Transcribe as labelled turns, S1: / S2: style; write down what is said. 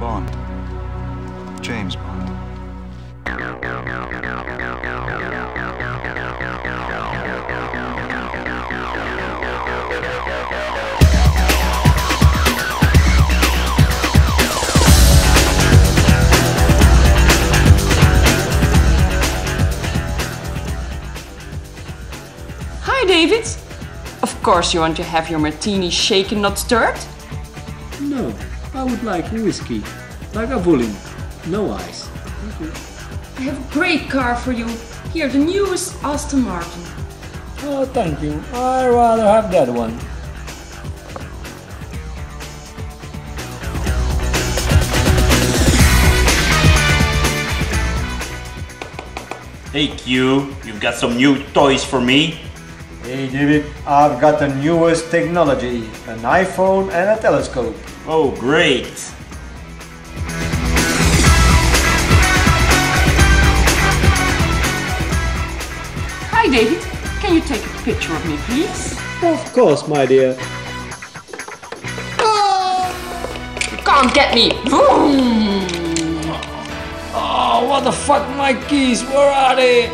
S1: Bond. James Bond. Hi, David. Of course you want to have your martini shaken, not stirred?
S2: No. I would like whiskey. Lagavulin. No ice. Thank you.
S1: I have a great car for you. Here, the newest Aston Martin.
S2: Oh, thank you. I'd rather have that one.
S3: Hey Q, you've got some new toys for me?
S4: Hey David, I've got the newest technology, an iPhone and a telescope.
S3: Oh, great.
S1: Hi, David. Can you take a picture of me, please?
S2: Of course, my dear. Ah!
S1: You can't get me. Vroom.
S2: Oh, what the fuck, my keys? Where are they?